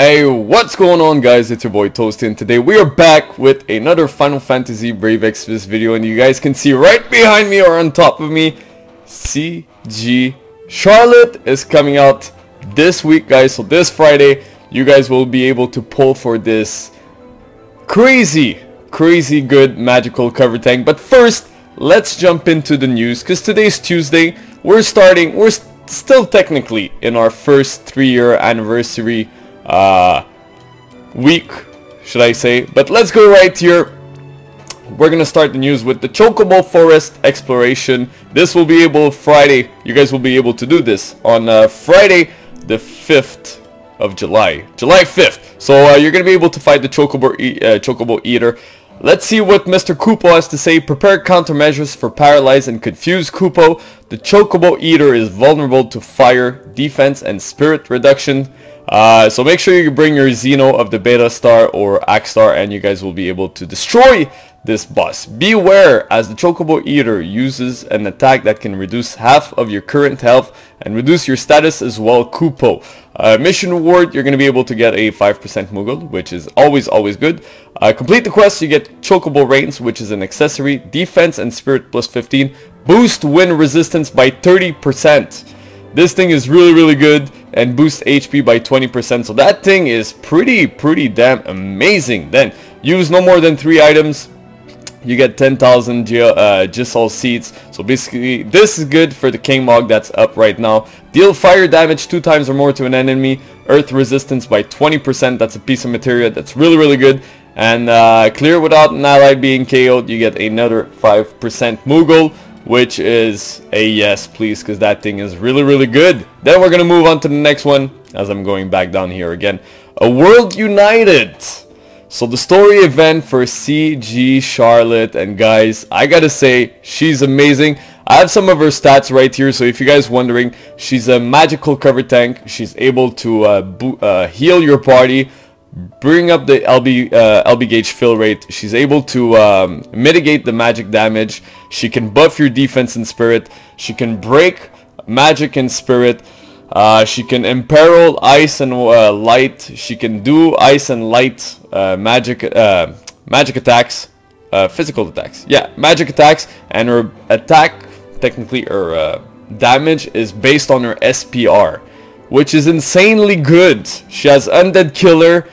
Hey, what's going on guys? It's your boy Tostyy and today we are back with another Final Fantasy Brave Exvius video and you guys can see right behind me or on top of me CG Charlotte is coming out this week guys. So this Friday you guys will be able to pull for this crazy crazy good magical cover tank. But first let's jump into the news because today's Tuesday. We're starting we're st still technically in our first three year anniversary uh, week, should I say. But let's go right here. We're gonna start the news with the Chocobo Forest exploration. This will be able Friday. You guys will be able to do this on uh, Friday, the 5th of July, July 5th. So uh, you're gonna be able to fight the Chocobo, e uh, Chocobo Eater. Let's see what Mr. Kupo has to say. Prepare countermeasures for paralyze and confuse Kupo. The Chocobo Eater is vulnerable to fire, defense, and spirit reduction. Uh, so make sure you bring your Xeno of the Beta Star or axe Star, and you guys will be able to destroy this boss. Beware as the Chocobo Eater uses an attack that can reduce half of your current health and reduce your status as well Kupo. Uh, mission reward, you're going to be able to get a 5% Moogle, which is always, always good. Uh, complete the quest, you get Chocobo Reins, which is an accessory, defense and spirit plus 15. Boost wind resistance by 30%. This thing is really, really good and boost HP by 20%. So that thing is pretty, pretty damn amazing. Then use no more than three items. You get 10,000 uh, seeds. So basically, this is good for the King Mog that's up right now. Deal fire damage two times or more to an enemy. Earth resistance by 20%. That's a piece of material that's really, really good. And uh, clear without an ally being KO'd. You get another 5% Moogle which is a yes please because that thing is really really good. Then we're gonna move on to the next one as I'm going back down here again. A world united. So the story event for CG Charlotte and guys I gotta say she's amazing. I have some of her stats right here so if you guys wondering she's a magical cover tank. She's able to uh, uh, heal your party bring up the LB uh, LB gauge fill rate. She's able to um, mitigate the magic damage. She can buff your defense and spirit. She can break magic and spirit. Uh, she can imperil ice and uh, light. She can do ice and light uh, magic uh, magic attacks, uh, physical attacks. Yeah, magic attacks, and her attack, technically her damage, is based on her SPR, which is insanely good. She has undead killer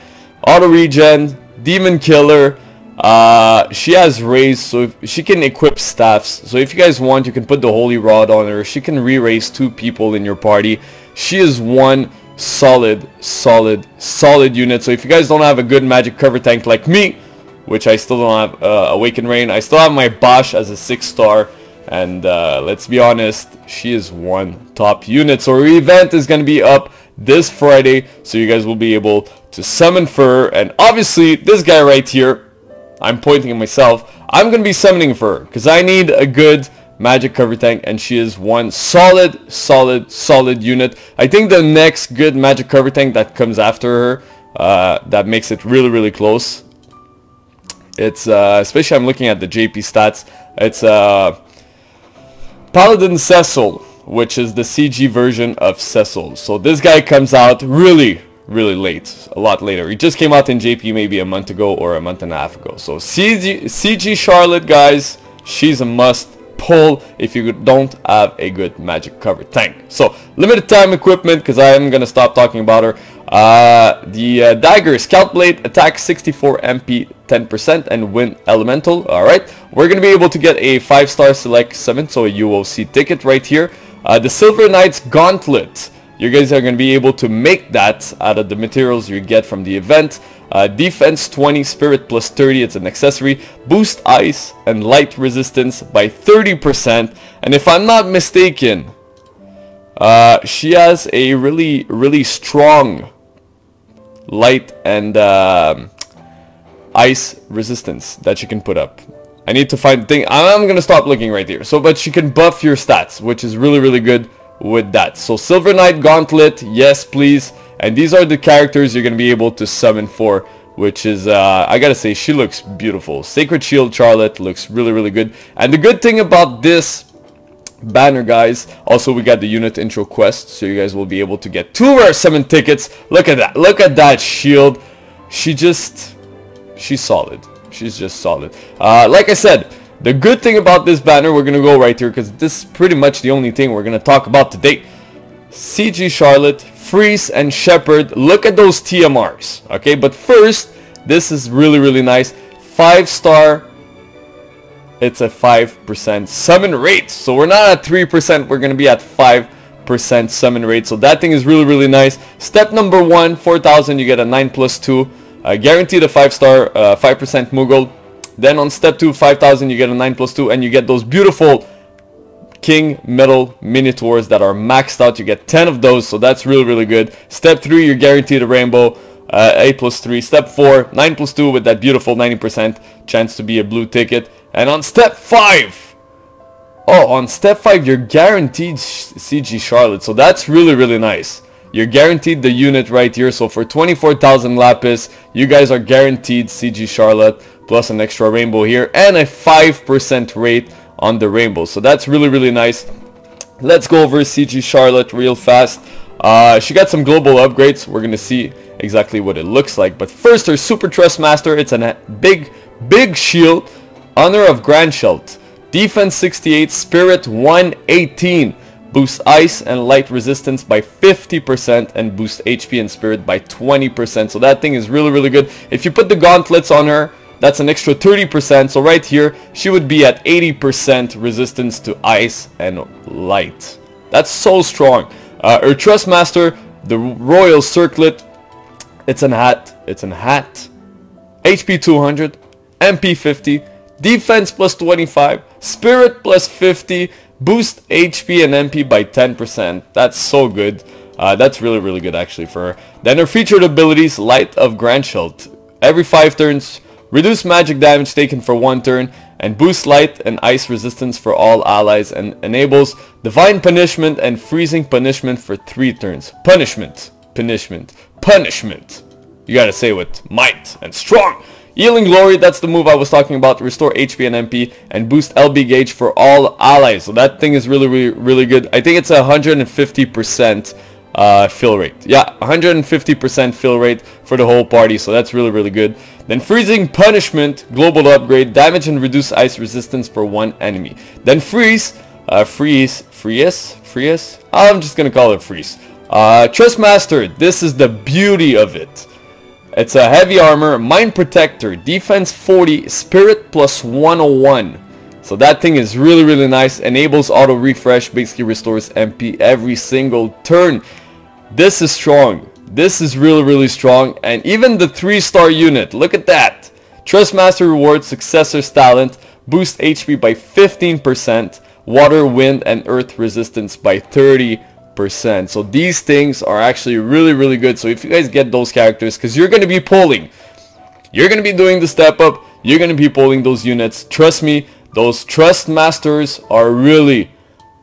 auto regen, demon killer. Uh, she has raise, so she can equip staffs. So if you guys want, you can put the holy rod on her. She can re-raise two people in your party. She is one solid, solid, solid unit. So if you guys don't have a good magic cover tank like me, which I still don't have uh, Awaken Rain, I still have my Basch as a 6 star. And uh, let's be honest, she is one top unit. So her event is going to be up this Friday. So you guys will be able to summon Fur. And obviously, this guy right here, I'm pointing at myself. I'm going to be summoning Fur because I need a good magic cover tank and she is one solid, solid, solid unit. I think the next good magic cover tank that comes after her, uh, that makes it really, really close. It's, uh, especially I'm looking at the JP stats, it's uh, Paladin Cecil, which is the CG version of Cecil. So this guy comes out really, really late, a lot later. He just came out in JP maybe a month ago or a month and a half ago. So CG, CG Charlotte, guys, she's a must pull if you don't have a good magic cover tank. So limited time equipment because I am going to stop talking about her. Uh, the uh, dagger scout blade attack 64 MP 10% and win elemental. Alright, we're going to be able to get a 5 star select summon, so a UOC ticket right here. Uh, the Silver Knight's gauntlet you guys are going to be able to make that out of the materials you get from the event. Uh, defense 20, spirit plus 30, it's an accessory. Boost ice and light resistance by 30%. And if I'm not mistaken, uh, she has a really, really strong light and uh, ice resistance that she can put up. I need to find thing. I'm going to stop looking right here. So, but she can buff your stats, which is really, really good with that. So Silver Knight Gauntlet, yes please. And these are the characters you're going to be able to summon for, which is, uh, I gotta say, she looks beautiful. Sacred Shield Charlotte looks really, really good. And the good thing about this banner guys also we got the unit intro quest so you guys will be able to get two rare summon tickets look at that look at that shield she just she's solid she's just solid uh, like I said the good thing about this banner we're gonna go right here because this is pretty much the only thing we're gonna talk about today CG Charlotte Freeze and Shepard look at those TMRs okay but first this is really really nice five star it's a 5% summon rate. So we're not at 3%, we're going to be at 5% summon rate. So that thing is really, really nice. Step number one, 4,000, you get a 9 plus 2. Uh, guaranteed a 5 star, uh, 5% Moogle. Then on step 2, 5,000, you get a 9 plus 2. And you get those beautiful King Metal Minotaurs that are maxed out. You get 10 of those, so that's really, really good. Step 3, you're guaranteed a Rainbow. Uh, 8 plus 3. Step 4, 9 plus 2 with that beautiful 90% chance to be a blue ticket. And on step 5, oh, on step 5, you're guaranteed CG Charlotte. So that's really, really nice. You're guaranteed the unit right here. So for 24,000 Lapis, you guys are guaranteed CG Charlotte plus an extra rainbow here and a 5% rate on the rainbow. So that's really, really nice. Let's go over CG Charlotte real fast. Uh, she got some global upgrades. We're going to see exactly what it looks like. But first, her Super Trust Master. It's a big, big shield. Honor of Grandshelt. Defense 68, Spirit 118. Boost Ice and Light Resistance by 50% and boost HP and Spirit by 20%. So that thing is really, really good. If you put the gauntlets on her, that's an extra 30%. So right here, she would be at 80% resistance to Ice and Light. That's so strong. Uh, her Trust Master, the Royal Circlet, it's an hat. It's an hat. HP 200, MP 50, defense plus 25, spirit plus 50, boost HP and MP by 10%. That's so good. Uh, that's really, really good actually for her. Then her featured abilities, Light of Grandshelt. Every 5 turns, reduce magic damage taken for 1 turn, and boost light and ice resistance for all allies, and enables Divine Punishment and Freezing Punishment for 3 turns. Punishment, punishment, punishment. You gotta say with might and strong. Healing Glory, that's the move I was talking about. Restore HP and MP and boost LB gauge for all allies. So that thing is really, really, really good. I think it's a 150% uh, fill rate. Yeah, 150% fill rate for the whole party. So that's really, really good. Then Freezing Punishment, Global Upgrade, damage and reduce ice resistance for one enemy. Then Freeze, uh, Freeze, Freeze, Freeze? I'm just gonna call it Freeze. Uh, Trust Master, this is the beauty of it. It's a heavy armor, mind protector, defense 40, spirit plus 101. So that thing is really, really nice. Enables auto refresh, basically restores MP every single turn. This is strong. This is really, really strong. And even the 3-star unit, look at that. Trustmaster rewards Successor's Talent, boost HP by 15%, water, wind, and earth resistance by 30 percent So these things are actually really, really good. So if you guys get those characters, because you're going to be pulling, you're going to be doing the step up, you're going to be pulling those units. Trust me, those Trust Masters are really,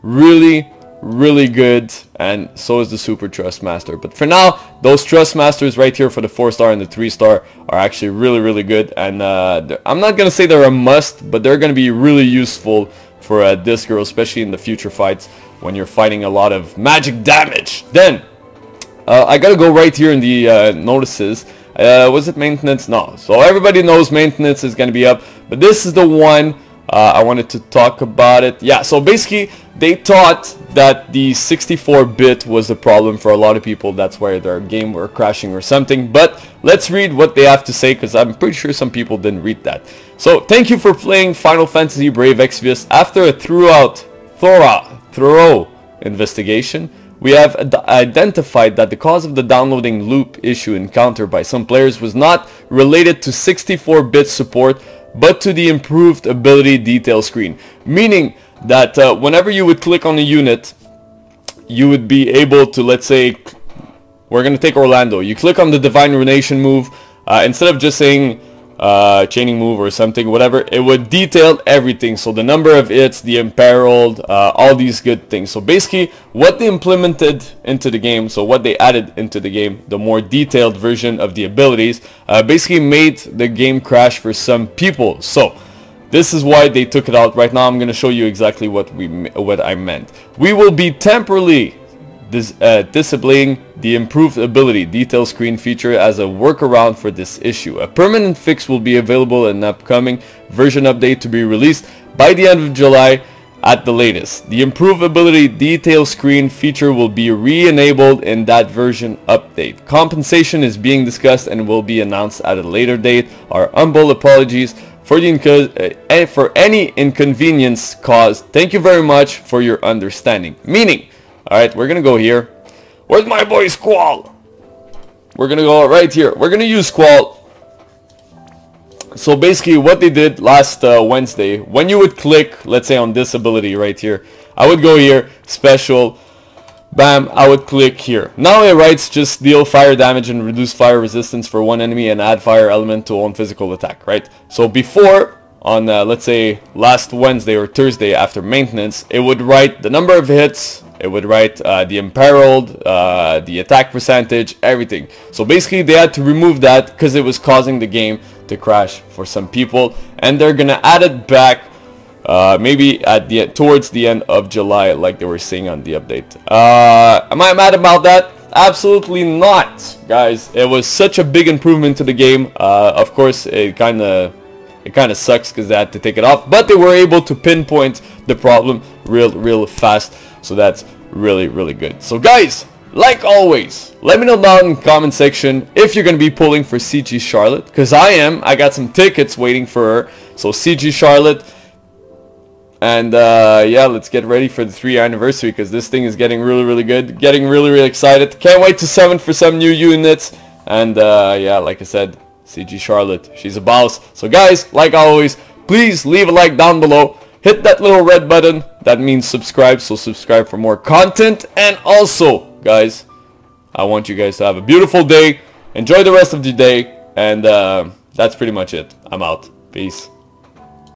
really, really good. And so is the Super Trust Master. But for now, those Trust Masters right here for the 4-star and the 3-star are actually really, really good. And uh, I'm not going to say they're a must, but they're going to be really useful for uh, this girl, especially in the future fights when you're fighting a lot of magic damage. Then, uh, I gotta go right here in the uh, notices. Uh, was it maintenance? No. So everybody knows maintenance is gonna be up, but this is the one uh, I wanted to talk about it. Yeah, so basically they thought that the 64-bit was the problem for a lot of people. That's why their game were crashing or something. But let's read what they have to say because I'm pretty sure some people didn't read that. So thank you for playing Final Fantasy Brave Exvius after a throughout thorough thorough investigation, we have identified that the cause of the downloading loop issue encountered by some players was not related to 64-bit support, but to the improved ability detail screen. Meaning that uh, whenever you would click on a unit, you would be able to, let's say, we're going to take Orlandeau. You click on the Divine Ruination move, uh, instead of just saying uh, chaining move or something, whatever, it would detail everything. So the number of hits, the imperiled, uh, all these good things. So basically what they implemented into the game, so what they added into the game, the more detailed version of the abilities, uh, basically made the game crash for some people. So This is why they took it out. Right now I'm going to show you exactly what we what I meant. We will be temporarily dis uh, disabling the improved ability detail screen feature as a workaround for this issue. A permanent fix will be available in an upcoming version update to be released by the end of July at the latest. The improved ability detail screen feature will be re-enabled in that version update. Compensation is being discussed and will be announced at a later date. Our humble apologies for the uh, for any inconvenience caused. Thank you very much for your understanding. Meaning, all right, we're gonna go here. Where's my boy Squall? We're gonna go right here. We're gonna use Squall so basically what they did last uh, Wednesday, when you would click, let's say on disability right here, I would go here, special, bam, I would click here. Now it writes just deal fire damage and reduce fire resistance for one enemy and add fire element to own physical attack, right? So before, on uh, let's say last Wednesday or Thursday after maintenance, it would write the number of hits, it would write uh, the imperiled, uh, the attack percentage, everything. So basically they had to remove that because it was causing the game to crash for some people and they're gonna add it back uh, maybe at the towards the end of July like they were saying on the update. Uh, am I mad about that? Absolutely not guys. It was such a big improvement to the game. Uh, of course it kind of it kind of sucks because they had to take it off but they were able to pinpoint the problem real real fast so that's really really good. So guys like always, let me know down in the comment section if you're going to be pulling for CG Charlotte, because I am. I got some tickets waiting for her. So CG Charlotte, and uh, yeah, let's get ready for the 3 anniversary, because this thing is getting really, really good. Getting really, really excited. Can't wait to summon for some new units. And uh, yeah, like I said, CG Charlotte, she's a boss. So guys, like always, please leave a like down below. Hit that little red button. That means subscribe, so subscribe for more content. And also, guys, I want you guys to have a beautiful day. Enjoy the rest of the day. And uh, that's pretty much it. I'm out. Peace.